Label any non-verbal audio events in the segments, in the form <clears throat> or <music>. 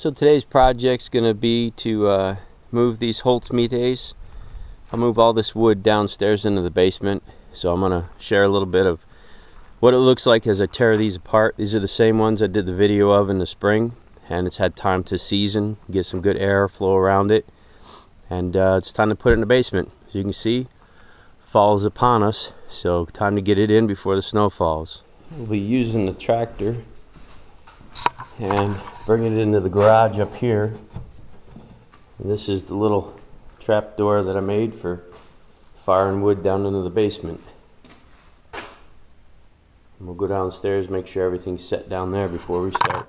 So today's project's going to be to uh, move these Holzmietes. I'll move all this wood downstairs into the basement. So I'm going to share a little bit of what it looks like as I tear these apart. These are the same ones I did the video of in the spring. And it's had time to season, get some good air flow around it. And uh, it's time to put it in the basement. As you can see, fall is upon us. So time to get it in before the snow falls. We'll be using the tractor and bring it into the garage up here. This is the little trap door that I made for firing wood down into the basement. And we'll go downstairs, make sure everything's set down there before we start.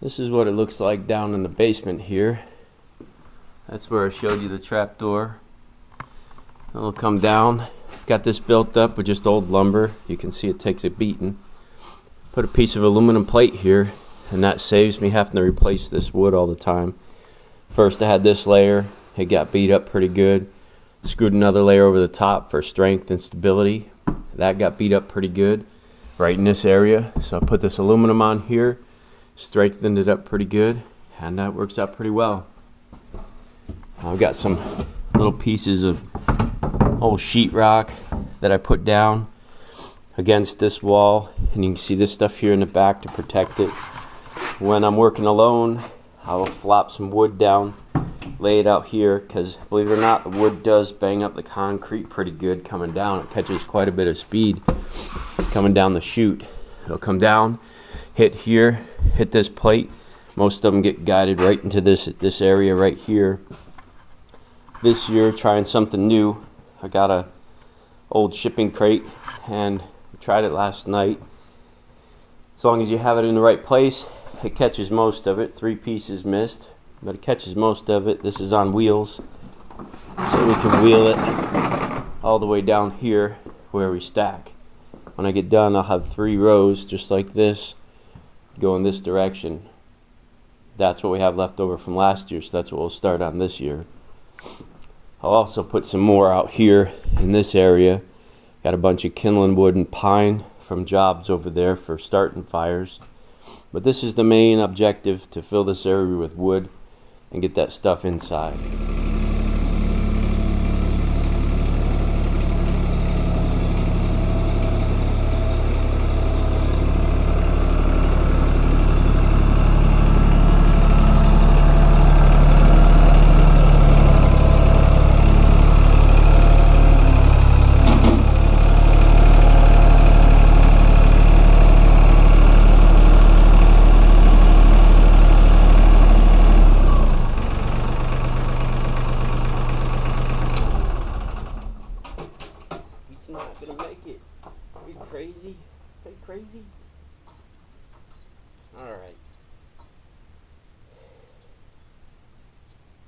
This is what it looks like down in the basement here. That's where I showed you the trap door. It'll come down. Got this built up with just old lumber. You can see it takes a beating. Put a piece of aluminum plate here and that saves me having to replace this wood all the time. First I had this layer, it got beat up pretty good. Screwed another layer over the top for strength and stability. That got beat up pretty good right in this area. So I put this aluminum on here, strengthened it up pretty good, and that works out pretty well. I've got some little pieces of old sheetrock that I put down against this wall and you can see this stuff here in the back to protect it when I'm working alone I will flop some wood down lay it out here because believe it or not the wood does bang up the concrete pretty good coming down. It catches quite a bit of speed coming down the chute. It'll come down hit here hit this plate. Most of them get guided right into this this area right here. This year trying something new. I got a old shipping crate and tried it last night. As long as you have it in the right place it catches most of it. Three pieces missed but it catches most of it. This is on wheels so we can wheel it all the way down here where we stack. When I get done I'll have three rows just like this go in this direction. That's what we have left over from last year so that's what we'll start on this year. I'll also put some more out here in this area. Got a bunch of kindling wood and pine from jobs over there for starting fires but this is the main objective to fill this area with wood and get that stuff inside.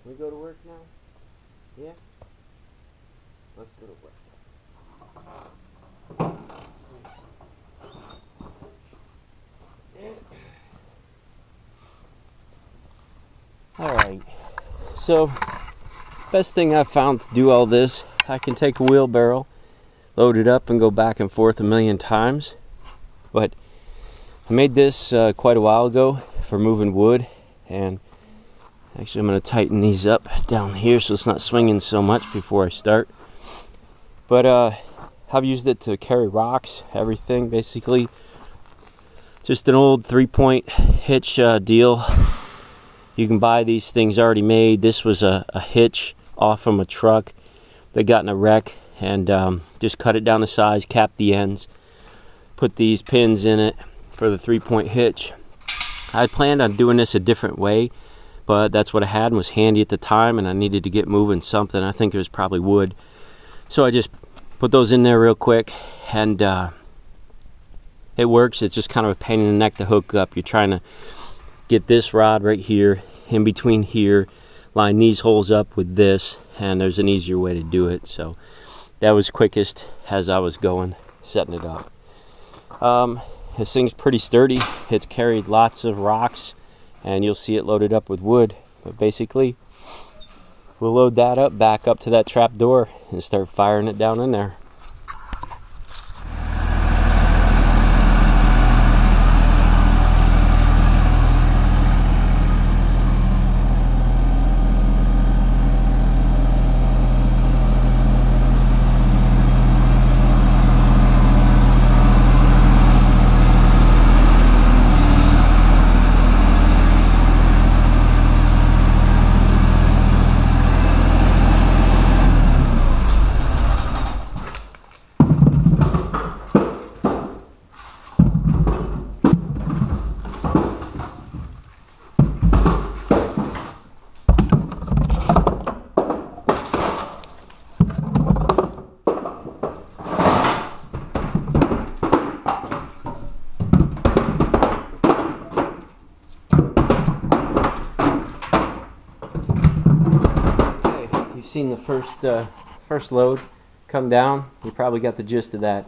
We go to work now? Yeah? Let's go to work. Alright. So, best thing I've found to do all this, I can take a wheelbarrow load it up and go back and forth a million times. But I made this uh, quite a while ago for moving wood and actually I'm going to tighten these up down here so it's not swinging so much before I start. But uh, I've used it to carry rocks, everything basically. Just an old three-point hitch uh, deal. You can buy these things already made. This was a, a hitch off from a truck that got in a wreck and um, just cut it down to size, cap the ends, put these pins in it for the three-point hitch. I planned on doing this a different way, but that's what I had and was handy at the time, and I needed to get moving something. I think it was probably wood. So I just put those in there real quick, and uh, it works. It's just kind of a pain in the neck to hook up. You're trying to get this rod right here, in between here, line these holes up with this, and there's an easier way to do it. So that was quickest as I was going setting it up. Um, this thing's pretty sturdy. It's carried lots of rocks and you'll see it loaded up with wood. But basically, we'll load that up back up to that trap door and start firing it down in there. Seen the first uh, first load come down, you probably got the gist of that.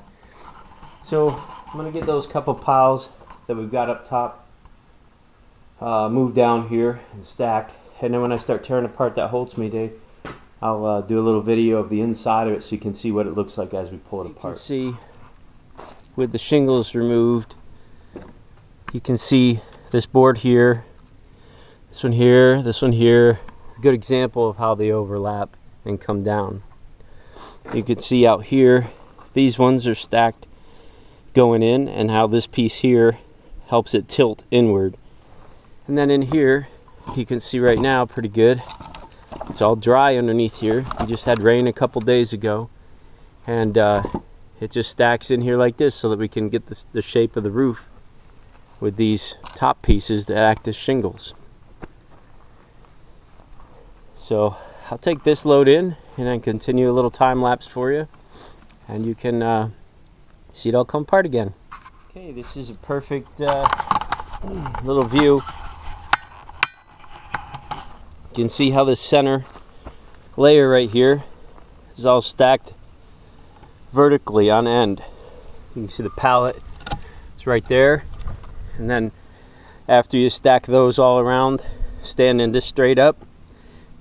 So I'm gonna get those couple piles that we've got up top uh, moved down here and stacked, and then when I start tearing apart that Holzmiete, I'll uh, do a little video of the inside of it so you can see what it looks like as we pull it you apart. see with the shingles removed, you can see this board here, this one here, this one here. Good example of how they overlap and come down. You can see out here, these ones are stacked going in and how this piece here helps it tilt inward. And then in here, you can see right now pretty good. It's all dry underneath here. We just had rain a couple days ago. And uh, it just stacks in here like this so that we can get the shape of the roof with these top pieces that act as shingles. So I'll take this load in and then continue a little time lapse for you and you can uh, see it all come apart again. Okay, this is a perfect uh, <clears throat> little view. You can see how this center layer right here is all stacked vertically on end. You can see the pallet is right there. And then after you stack those all around, standing just straight up,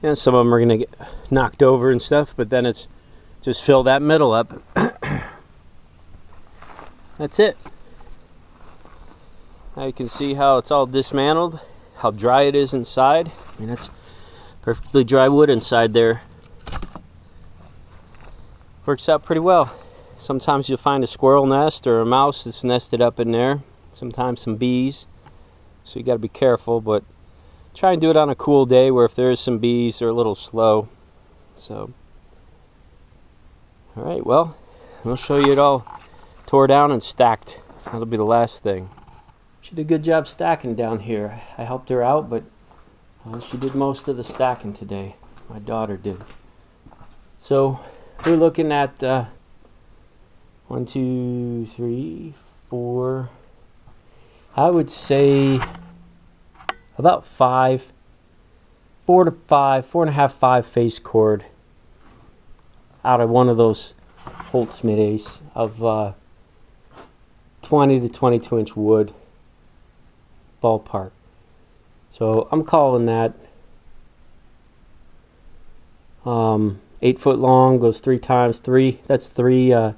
know, some of them are going to get knocked over and stuff, but then it's just fill that middle up. <coughs> That's it. Now you can see how it's all dismantled, how dry it is inside. I mean, that's perfectly dry wood inside there. Works out pretty well. Sometimes you'll find a squirrel nest or a mouse that's nested up in there. Sometimes some bees. So you got to be careful, but try and do it on a cool day where if there is some bees, they're a little slow. So, all right, well, I'll show you it all tore down and stacked. That'll be the last thing. She did a good job stacking down here. I helped her out, but uh, she did most of the stacking today. My daughter did. So we're looking at uh, one, two, three, four. I would say about five, four to five, four and a half, five face cord out of one of those Holzmietes of uh, 20 to 22 inch wood ballpark. So I'm calling that um, eight foot long, goes three times three. That's three uh,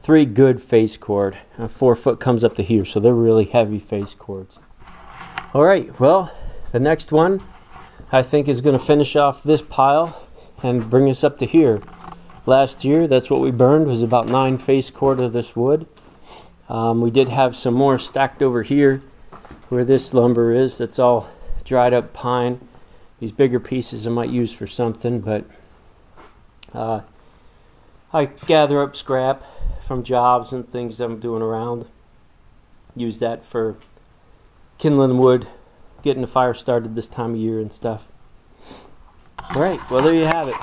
three good face cord. Uh, four foot comes up to here, so they're really heavy face cords. All right, well, the next one I think is going to finish off this pile and bring us up to here. Last year, that's what we burned was about nine face cord of this wood. Um, we did have some more stacked over here where this lumber is. That's all dried up pine. These bigger pieces I might use for something, but uh, I gather up scrap from jobs and things I'm doing around. Use that for kindling wood, getting the fire started this time of year and stuff. All right, well, there you have it.